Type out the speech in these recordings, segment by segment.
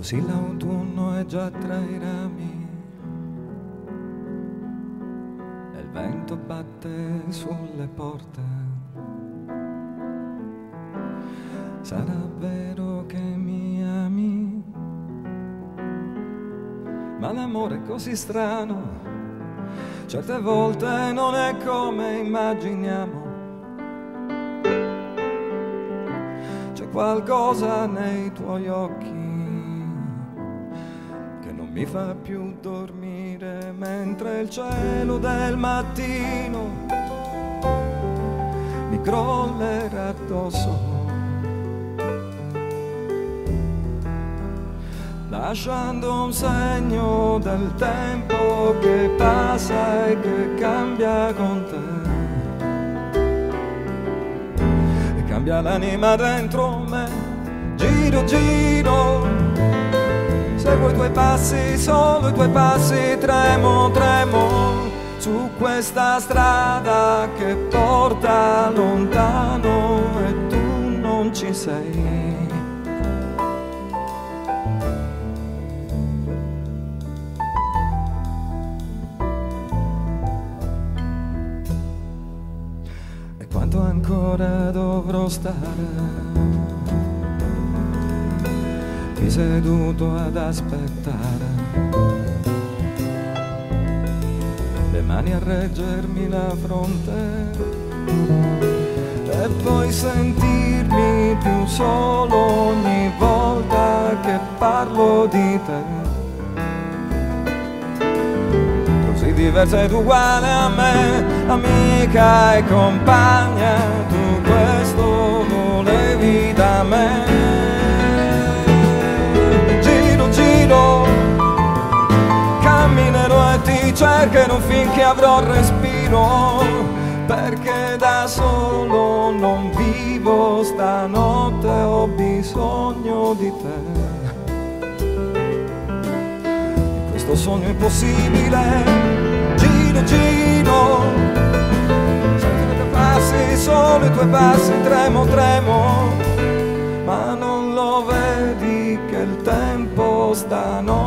Così l'autunno è già tra i rami, e il vento batte sulle porte. Sarà vero che mi ami, ma l'amore è così strano, certe volte non è come immaginiamo. C'è qualcosa nei tuoi occhi mi fa più dormire mentre il cielo del mattino mi crollerà addosso. Lasciando un segno del tempo che passa e che cambia con te. E cambia l'anima dentro me, giro, giro, Seguo i tuoi passi, solo i tuoi passi, tremo, tremo su questa strada che porta lontano e tu non ci sei. E quanto ancora dovrò stare? Qui seduto ad aspettare. Le mani a reggermi la fronte e poi sentirmi più solo ogni volta che parlo di te. Così diversa ed uguale a me, amica e compagna, tu cercherò finché avrò respiro? Perché da solo non vivo stanotte Ho bisogno di te. Questo sogno è impossibile Giro, giro. Sento i tuoi passi, solo i tuoi passi Tremo, tremo. Ma non lo vedi che il tempo stanotte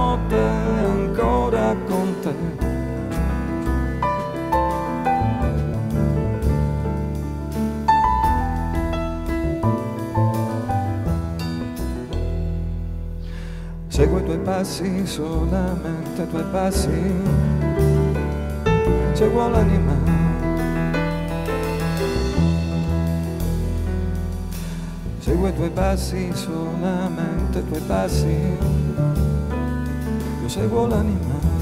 Seguo i tuoi passi, solamente i tuoi passi, seguo l'anima. Seguo i tuoi passi, solamente i tuoi passi, io seguo l'anima.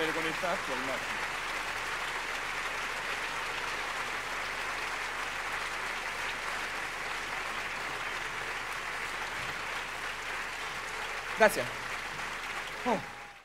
Bene con il al massimo. Grazie. Oh.